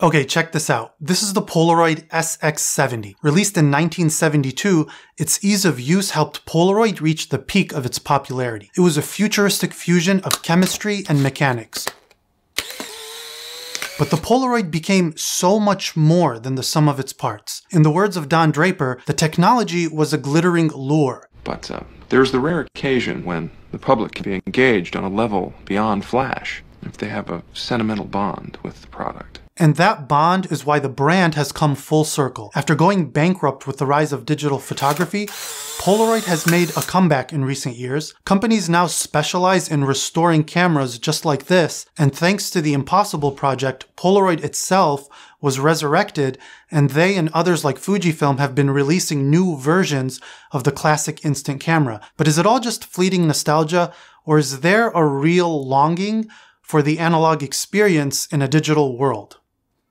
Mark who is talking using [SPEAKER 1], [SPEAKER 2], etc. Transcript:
[SPEAKER 1] Okay, check this out. This is the Polaroid SX70. Released in 1972, its ease of use helped Polaroid reach the peak of its popularity. It was a futuristic fusion of chemistry and mechanics. But the Polaroid became so much more than the sum of its parts. In the words of Don Draper, the technology was a glittering lure.
[SPEAKER 2] But uh, there's the rare occasion when the public can be engaged on a level beyond flash if they have a sentimental bond with the product.
[SPEAKER 1] And that bond is why the brand has come full circle. After going bankrupt with the rise of digital photography, Polaroid has made a comeback in recent years. Companies now specialize in restoring cameras just like this, and thanks to the Impossible project, Polaroid itself was resurrected, and they and others like Fujifilm have been releasing new versions of the classic instant camera. But is it all just fleeting nostalgia, or is there a real longing for the analog experience in a digital world?